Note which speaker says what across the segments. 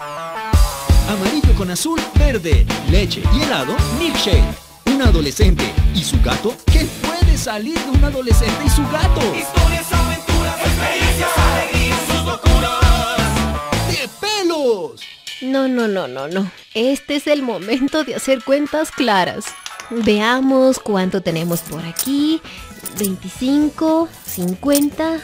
Speaker 1: Amarillo con azul, verde, leche y helado, milkshake. Un adolescente y su gato. ¿Qué puede salir de un adolescente y su gato?
Speaker 2: Historias, aventuras, experiencias, alegrías, sus locuras.
Speaker 1: ¡De pelos!
Speaker 3: No, no, no, no, no. Este es el momento de hacer cuentas claras. Veamos cuánto tenemos por aquí. 25, 50,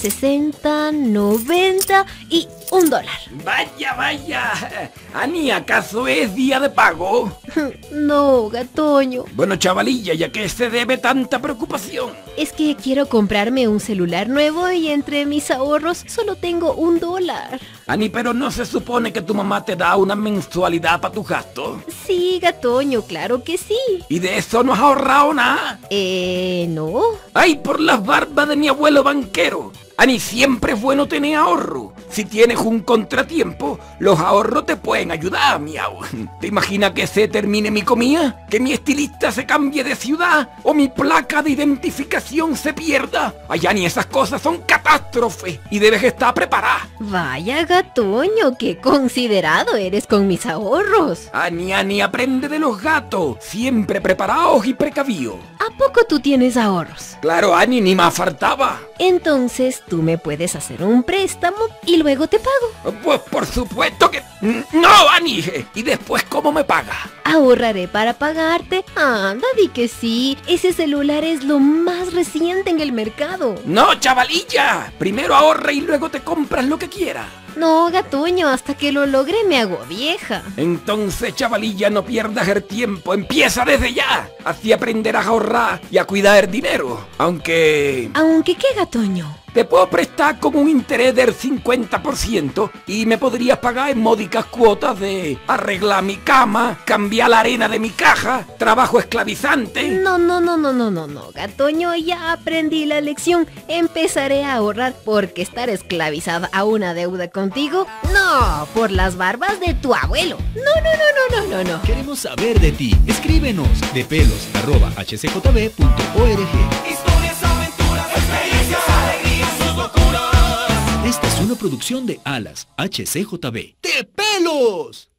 Speaker 3: 60, 90 y un dólar.
Speaker 4: Vaya, vaya. Ani, ¿acaso es día de pago?
Speaker 3: No, gatoño.
Speaker 4: Bueno, chavalilla, ¿ya que se debe tanta preocupación?
Speaker 3: Es que quiero comprarme un celular nuevo y entre mis ahorros solo tengo un dólar.
Speaker 4: Ani, pero no se supone que tu mamá te da una mensualidad para tu gasto.
Speaker 3: Sí, gatoño, claro que sí.
Speaker 4: ¿Y de eso no has ahorrado nada?
Speaker 3: Eh, no.
Speaker 4: ¡Ay, por las barbas de mi abuelo banquero! Ani, siempre es bueno tener ahorro. Si tienes un contratiempo, los ahorros te pueden ayudar, miau. ¿Te imaginas que se termine mi comida? ¿Que mi estilista se cambie de ciudad? ¿O mi placa de identificación se pierda? Ay, Ani, esas cosas son catástrofes y debes estar preparada.
Speaker 3: Vaya, gatoño, qué considerado eres con mis ahorros.
Speaker 4: Ani, Ani, aprende de los gatos. Siempre preparados y precavidos.
Speaker 3: ¿A poco tú tienes ahorros?
Speaker 4: Claro, Ani, ni más faltaba.
Speaker 3: Entonces tú me puedes hacer un préstamo y luego te pago.
Speaker 4: Pues por supuesto que... No, Ani. ¿Y después cómo me paga?
Speaker 3: Ahorraré para pagarte. Anda, di que sí. Ese celular es lo más reciente en el mercado.
Speaker 4: No, chavalilla. Primero ahorra y luego te compras lo que quieras.
Speaker 3: No, gatuño, hasta que lo logre me hago vieja.
Speaker 4: Entonces, chavalilla, no pierdas el tiempo. Empieza desde ya. Así aprenderás a ahorrar y a cuidar el dinero. Aunque...
Speaker 3: ¿Aunque qué, gatoño?
Speaker 4: Te puedo prestar con un interés del 50% y me podrías pagar en módicas cuotas de arreglar mi cama, cambiar la arena de mi caja, trabajo esclavizante.
Speaker 3: No, no, no, no, no, no, no, gatoño, ya aprendí la lección. Empezaré a ahorrar porque estar esclavizada a una deuda contigo, no, por las barbas de tu abuelo. No, no, no, no, no, no, no.
Speaker 1: Queremos saber de ti. Escríbenos de pelos arroba hcjb.org. producción de Alas HCJB. ¡De pelos!